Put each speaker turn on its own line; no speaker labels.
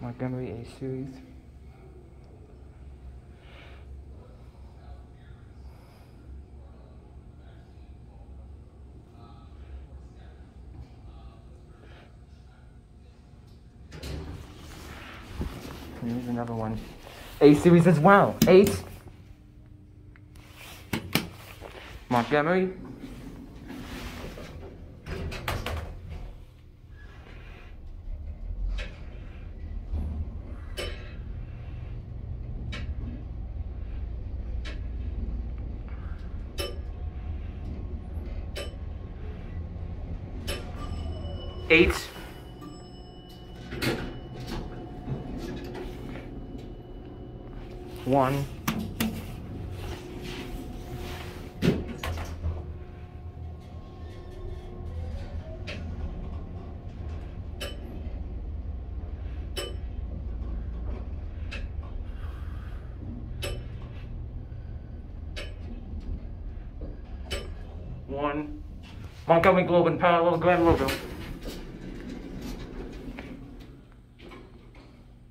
Montgomery A series. Here's another one. A series as well. Eight. Montgomery. Eight. One. One. Montgomery Globe and parallelogram logo.